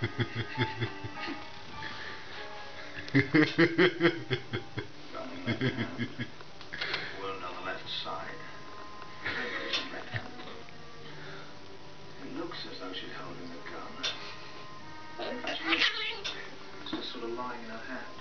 On the left side. It looks as though she's holding the gun. It's just sort of lying in her hand.